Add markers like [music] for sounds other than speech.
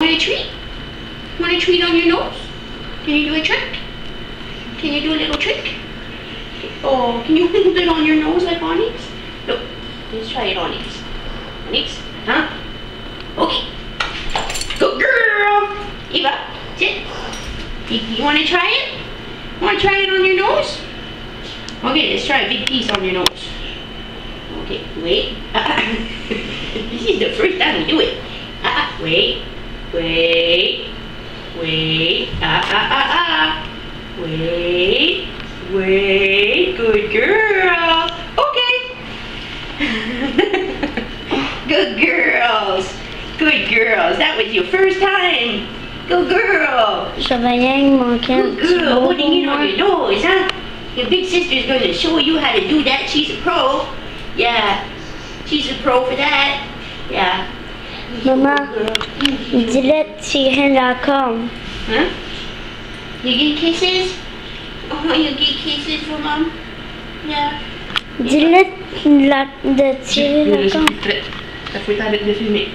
Want a treat? Want a treat on your nose? Can you do a trick? Can you do a little trick? Oh, can you [laughs] hold it on your nose like Onyx? No, let's try it, Onyx. Onyx, huh? Okay. Good girl. Eva, sit. You, want to try it? Want to try it on your nose? Okay, let's try a big piece on your nose. Okay, wait. [laughs] this is the first time we do it. [laughs] Wait, wait, wait. Ah, ah, ah, ah. Wait, wait. Good girl. Okay. [laughs] Good girls. Good girls. That was your first time. Good girl. Sabayan mo Good girl. Putting it on your nose, huh? Your big sister's going to show you how to do that. She's a pro. Yeah. She's a pro for that. Yeah. Mama. Girl. Diletsihan.com Huh? You get kisses? Oh, you get kisses from mom? Yeah. Dafür da wird mir